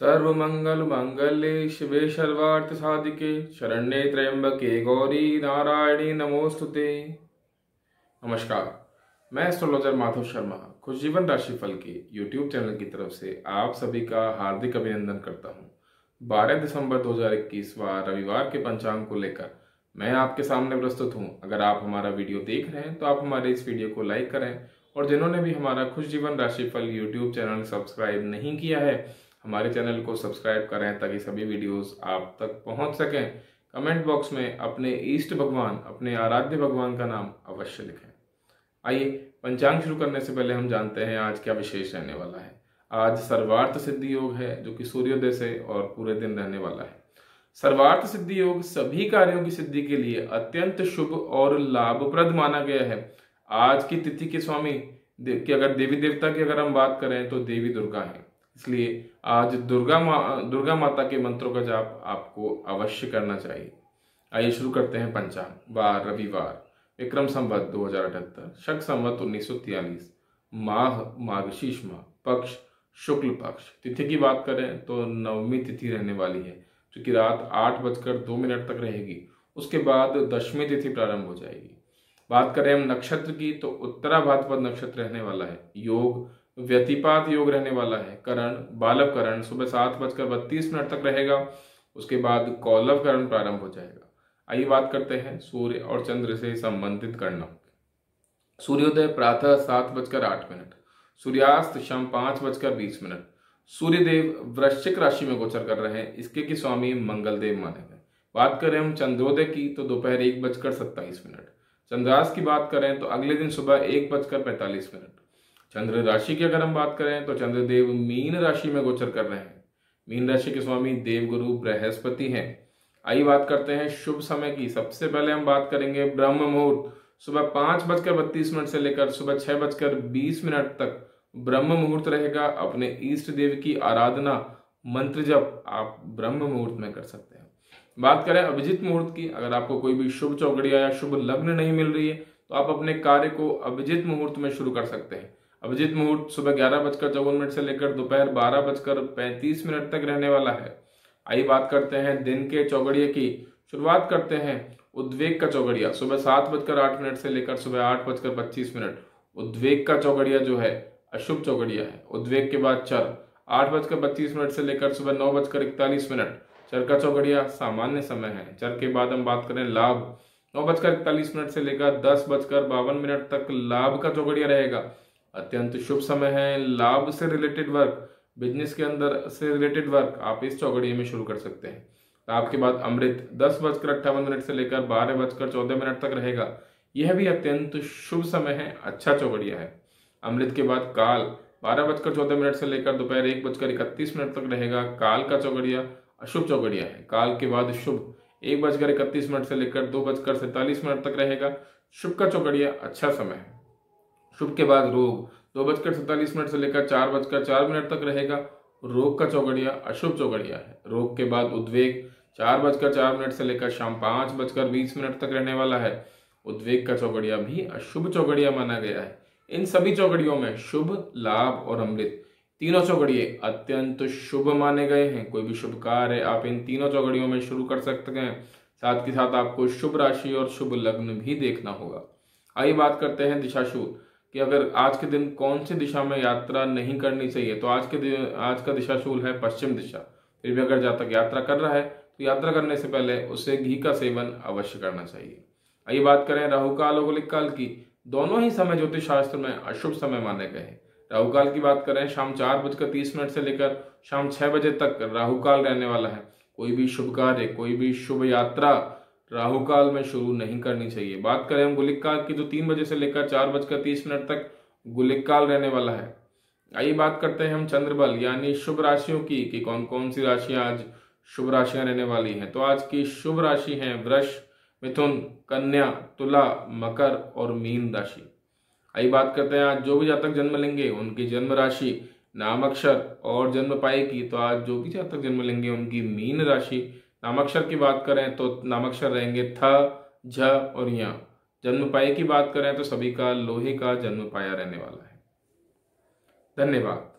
सर्वमंगल मांगल्ये शिवे सर्वार्थ साधिके शरण्ये त्र्यंबके गौरी नारायणी नमोस्तुते नमस्कार, मैं एस्ट्रोलॉजर माधव शर्मा खुश जीवन राशिफल के यूट्यूब चैनल की तरफ़ से आप सभी का हार्दिक अभिनंदन करता हूँ। 12 दिसंबर 2021 वार रविवार के पंचांग को लेकर मैं आपके सामने प्रस्तुत हूँ। अगर आप हमारा वीडियो देख रहे हैं तो आप हमारे इस वीडियो को लाइक करें। और जिन्होंने भी हमारा खुश जीवन राशिफल यूट्यूब चैनल सब्सक्राइब नहीं किया है हमारे चैनल को सब्सक्राइब करें ताकि सभी वीडियोस आप तक पहुँच सकें। कमेंट बॉक्स में अपने ईष्ट भगवान, अपने आराध्य भगवान का नाम अवश्य लिखें। आइए, पंचांग शुरू करने से पहले हम जानते हैं आज क्या विशेष रहने वाला है। आज सर्वार्थ सिद्धि योग है, जो कि सूर्योदय से और पूरे दिन रहने वाला है। सर्वार्थ सिद्धि योग सभी कार्यों की सिद्धि के लिए अत्यंत शुभ और लाभप्रद माना गया है। आज की तिथि के स्वामी की अगर देवी देवता की अगर हम बात करें तो देवी दुर्गा है। इसलिए आज दुर्गा मा, दुर्गा माता के मंत्रों का जाप आपको अवश्य करना चाहिए। आइए शुरू करते हैं पंचांग। बार रविवार, विक्रम संवत, दो हज़ार अठहत्तर, शक संवत, उन्नीस सौ तियालीस, माह माघशीष माह पक्ष, शुक्ल पक्ष। तिथि की बात करें तो नवमी तिथि रहने वाली है, जो कि रात आठ बजकर दो मिनट तक रहेगी। उसके बाद दशमी तिथि प्रारंभ हो जाएगी। बात करें हम नक्षत्र की तो उत्तरा भाद्रपद नक्षत्र रहने वाला है। योग व्यतिपात योग रहने वाला है। करण बालव करण, सुबह सात बजकर बत्तीस मिनट तक रहेगा। उसके बाद कौलव करण प्रारंभ हो जाएगा। आइए बात करते हैं सूर्य और चंद्र से संबंधित करना सूर्योदय प्रातः सात बजकर आठ मिनट, सूर्यास्त शाम पाँच बजकर बीस मिनट। सूर्यदेव वृश्चिक राशि में गोचर कर रहे हैं। इसके की स्वामी मंगलदेव माने गए। बात करें हम चंद्रोदय की तो दोपहर एक बजकर सत्ताईस मिनट। चंद्रास की बात करें तो अगले दिन सुबह एक बजकर पैंतालीस मिनट। चंद्र राशि की अगर हम बात करें तो चंद्रदेव मीन राशि में गोचर कर रहे हैं। मीन राशि के स्वामी देवगुरु बृहस्पति हैं। आइए बात करते हैं शुभ समय की। सबसे पहले हम बात करेंगे ब्रह्म मुहूर्त। सुबह पाँच बजकर बत्तीस मिनट से लेकर सुबह छह बजकर बीस मिनट तक ब्रह्म मुहूर्त रहेगा। अपने इष्ट देव की आराधना, मंत्र जब आप ब्रह्म मुहूर्त में कर सकते हैं। बात करें अभिजित मुहूर्त की। अगर आपको कोई भी शुभ चौकड़िया या शुभ लग्न नहीं मिल रही है तो आप अपने कार्य को अभिजित मुहूर्त में शुरू कर सकते हैं। अभिजीत मुहूर्त सुबह ग्यारह बजकर चौवन मिनट से लेकर दोपहर बारह बजकर पैंतीस मिनट तक रहने वाला है। आइए बात करते हैं दिन के चौगड़िए की। शुरुआत करते हैं उद्वेग का चौगड़िया। सुबह सात बजकर आठ मिनट से लेकर सुबह आठ बजकर पच्चीस मिनट। उद्वेग का चौगड़िया जो है, अशुभ चौगड़िया है। उद्वेग के बाद चर। आठ बजकर पच्चीस मिनट से लेकर सुबह नौ बजकर इकतालीस मिनट। चर का चौगड़िया सामान्य समय है। चर के बाद हम बात करें लाभ। नौ बजकर इकतालीस मिनट से लेकर दस बजकर बावन मिनट तक लाभ का चौगड़िया रहेगा। अत्यंत शुभ समय है, लाभ से रिलेटेड वर्क बिज़नेस के अंदर से रिलेटेड वर्क आप इस चौगड़िए में शुरू कर सकते हैं। लाभ के बाद अमृत दस बजकर अट्ठावन मिनट से लेकर बारह बजकर चौदह मिनट तक रहेगा। यह भी अत्यंत शुभ समय है अच्छा चौगड़िया है। अमृत के बाद काल, बारह बजकर चौदह मिनट से लेकर दोपहर एक बजकर इकतीस मिनट तक रहेगा। काल का चौगड़िया, अशुभ चौगड़िया है। काल के बाद शुभ, एक बजकर इकतीस मिनट से लेकर दो बजकर सैतालीस मिनट तक रहेगा। शुभ का चौगड़िया अच्छा समय है। शुभ के बाद रोग। दो बजकर सैतालीस मिनट से लेकर चार बजकर चार मिनट तक रहेगा। रोग का चौगड़िया, अशुभ चौगड़िया है। रोग के बाद उद्वेग, चार बजकर चार मिनट से लेकर शाम पाँच बजकर बीस मिनट तक रहने वाला है। उद्वेग का चौगड़िया भी अशुभ चौगड़िया माना गया है। इन सभी चौगड़ियों में शुभ, लाभ और अमृत। तीनों चौगड़िए अत्यंत शुभ माने गए हैं। कोई भी शुभ कार्य आप इन तीनों चौगड़ियों में शुरू कर सकते हैं। साथ के साथ आपको शुभ राशि और शुभ लग्न भी देखना होगा। आइए बात करते हैं दिशाशूल। कि अगर आज के दिन कौन सी दिशा में यात्रा नहीं करनी चाहिए तो आज के दिन, आज का दिशाशूल है पश्चिम दिशा। फिर भी अगर जातक यात्रा कर रहा है तो यात्रा करने से पहले उसे घी का सेवन अवश्य करना चाहिए। आइए बात करें राहु काल और काल की। दोनों ही समय ज्योतिष शास्त्र में अशुभ समय माने गए हैं। राहु काल की बात करें, शाम चार बजकर तीस मिनट से लेकर शाम छह बजे तक राहु काल रहने वाला है। कोई भी शुभ कार्य, कोई भी शुभ यात्रा राहु काल में शुरू नहीं करनी चाहिए। बात करें हम गुलिक काल की तो तीन बजे से लेकर चार बजकर तीस मिनट तक गुलिक काल रहने वाला है। आइए बात करते हैं हम चंद्रबल, यानी शुभ राशियों की, कि कौन कौन सी राशियाँ आज शुभ राशियाँ रहने वाली हैं। तो आज की शुभ राशि हैं वृष, मिथुन, कन्या, तुला, मकर और मीन राशि। आइए बात करते हैं आज जो भी जातक जन्म लेंगे, उनकी जन्म राशि, नाम अक्षर और जन्म पाए की। तो आज जो भी जातक जन्म लेंगे, उनकी मीन राशि नामाक्षर की बात करें तो नामाक्षर रहेंगे थ, झ और य जन्म पाए की बात करें तो सभी का लोहे का जन्म पाया रहने वाला है। धन्यवाद।